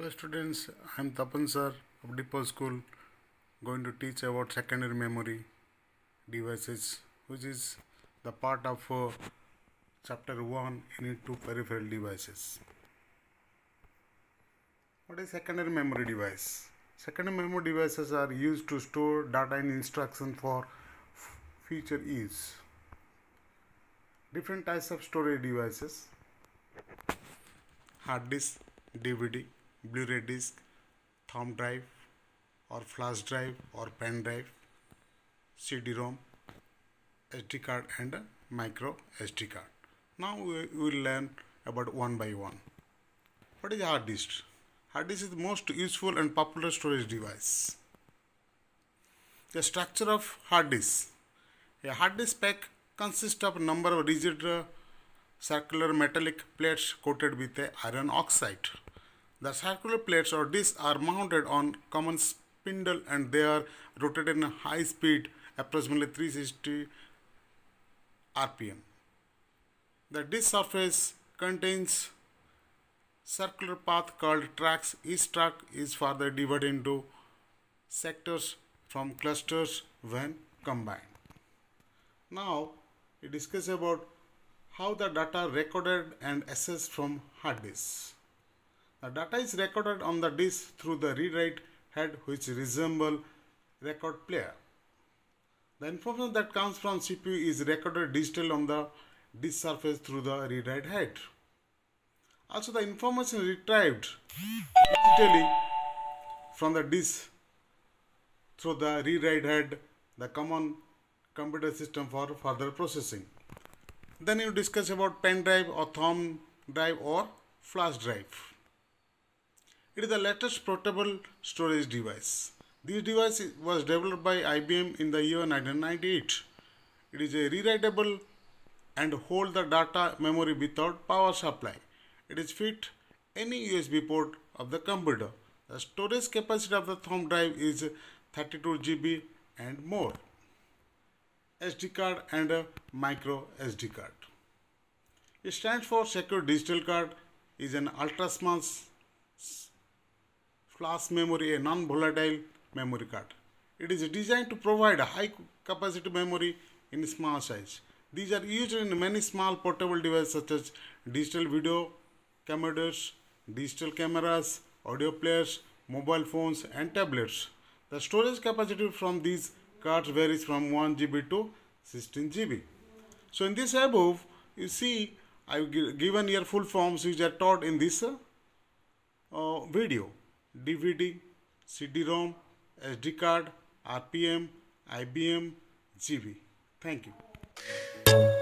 Hello students, I am Tapan sir of Dippo School going to teach about secondary memory devices which is the part of uh, chapter 1 unit 2 peripheral devices. What is secondary memory device? Secondary memory devices are used to store data and instruction for future use. Different types of storage devices hard disk, DVD, Blu-ray disc, thumb drive or flash drive or pen drive, CD-ROM, SD card and micro SD card. Now we will learn about one by one. What is hard disk? Hard disk is the most useful and popular storage device. The structure of hard disk. A hard disk pack consists of a number of rigid uh, circular metallic plates coated with a iron oxide. The circular plates or discs are mounted on common spindle and they are rotated in a high speed approximately 360 rpm. The disc surface contains circular path called tracks. Each track is further divided into sectors from clusters when combined. Now we discuss about how the data recorded and accessed from hard disk. The data is recorded on the disk through the read-write head which resemble record player. The information that comes from CPU is recorded digital on the disk surface through the read-write head. Also the information retrieved digitally from the disk through the read-write head, the common computer system for further processing. Then you discuss about pen drive or thumb drive or flash drive. It is the latest portable storage device. This device was developed by IBM in the year 1998. It is a rewritable and hold the data memory without power supply. It is fit any USB port of the computer. The storage capacity of the thumb drive is 32 GB and more. SD card and a micro SD card. It stands for Secure Digital Card is an ultra small flash memory, a non-volatile memory card. It is designed to provide a high capacity memory in small size. These are used in many small portable devices such as digital video cameras, digital cameras, audio players, mobile phones and tablets. The storage capacity from these cards varies from 1 GB to 16 GB. So in this above, you see I've given here full forms which are taught in this uh, uh, video. DVD, CD-ROM, SD card, RPM, IBM, GB. Thank you.